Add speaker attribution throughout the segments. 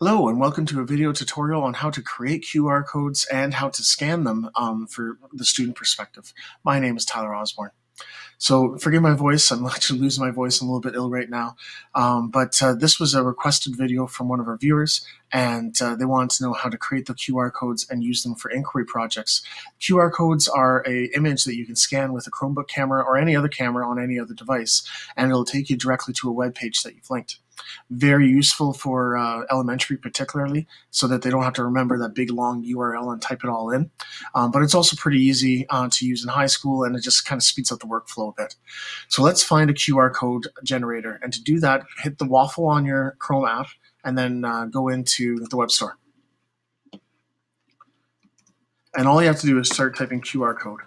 Speaker 1: Hello and welcome to a video tutorial on how to create QR codes and how to scan them um, for the student perspective. My name is Tyler Osborne. So forgive my voice, I'm actually losing my voice, I'm a little bit ill right now. Um, but uh, this was a requested video from one of our viewers and uh, they wanted to know how to create the QR codes and use them for inquiry projects. QR codes are a image that you can scan with a Chromebook camera or any other camera on any other device and it'll take you directly to a web page that you've linked very useful for uh, elementary particularly so that they don't have to remember that big long url and type it all in. Um, but it's also pretty easy uh, to use in high school and it just kind of speeds up the workflow a bit. So let's find a qr code generator and to do that hit the waffle on your chrome app and then uh, go into the web store. And all you have to do is start typing qr code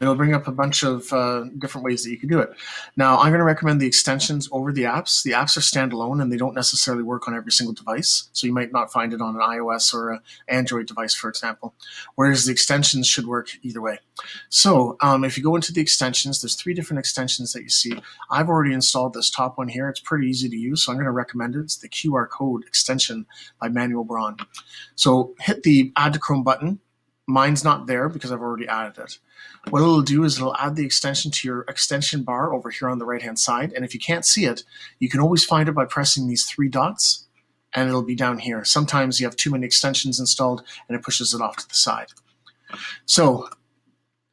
Speaker 1: It'll bring up a bunch of uh, different ways that you can do it. Now, I'm going to recommend the extensions over the apps. The apps are standalone and they don't necessarily work on every single device. So you might not find it on an iOS or an Android device, for example, whereas the extensions should work either way. So um, if you go into the extensions, there's three different extensions that you see. I've already installed this top one here. It's pretty easy to use, so I'm going to recommend it. It's the QR code extension by Manuel Braun. So hit the Add to Chrome button Mine's not there because I've already added it. What it'll do is it'll add the extension to your extension bar over here on the right hand side. And if you can't see it, you can always find it by pressing these three dots and it'll be down here. Sometimes you have too many extensions installed and it pushes it off to the side. So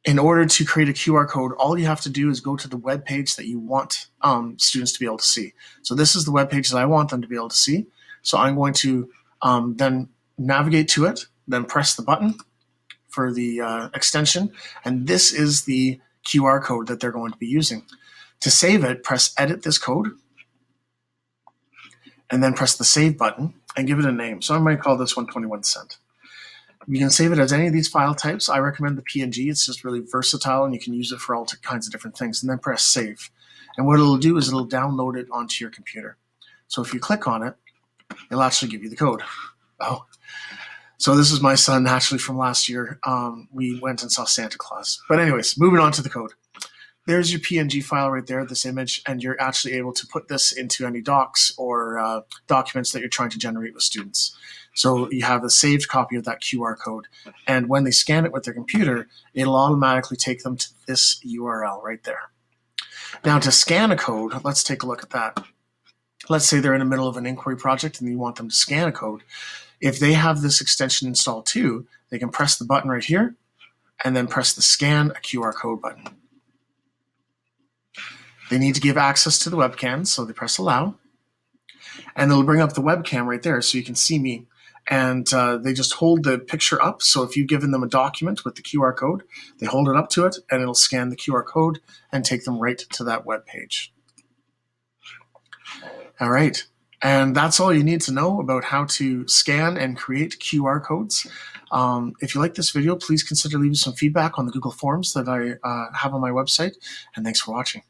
Speaker 1: in order to create a QR code, all you have to do is go to the web page that you want um, students to be able to see. So this is the web page that I want them to be able to see. So I'm going to um, then navigate to it, then press the button, for the uh, extension, and this is the QR code that they're going to be using. To save it, press Edit this code, and then press the Save button and give it a name. So I might call this 121 cent. You can save it as any of these file types. I recommend the PNG. It's just really versatile and you can use it for all kinds of different things. And then press Save. And what it'll do is it'll download it onto your computer. So if you click on it, it'll actually give you the code. Oh, so this is my son actually from last year. Um, we went and saw Santa Claus. But anyways, moving on to the code. There's your PNG file right there, this image, and you're actually able to put this into any docs or uh, documents that you're trying to generate with students. So you have a saved copy of that QR code, and when they scan it with their computer, it'll automatically take them to this URL right there. Now to scan a code, let's take a look at that. Let's say they're in the middle of an inquiry project and you want them to scan a code. If they have this extension installed too, they can press the button right here and then press the scan a QR code button. They need to give access to the webcam, so they press allow. And they'll bring up the webcam right there so you can see me. And uh, they just hold the picture up. So if you've given them a document with the QR code, they hold it up to it and it'll scan the QR code and take them right to that web page. All right. And that's all you need to know about how to scan and create QR codes. Um, if you like this video, please consider leaving some feedback on the Google Forms that I uh, have on my website. And thanks for watching.